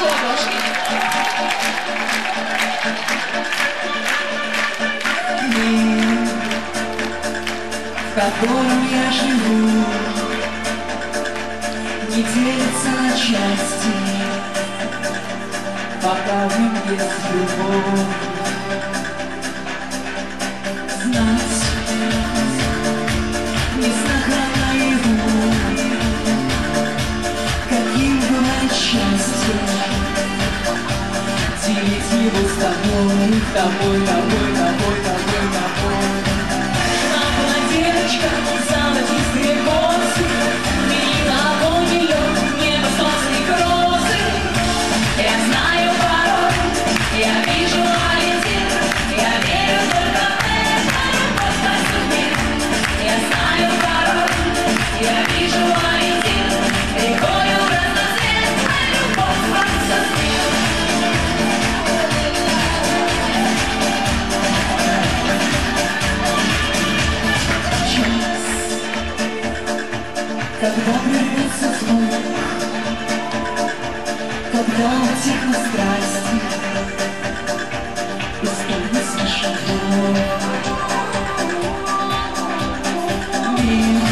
В котором я живу, не делится на части, пока в нем есть любовь. был с тобой, тобой, тобой, тобой, тобой. Когда вернется твой, когда утихла страсть, и станет смешно. Мир.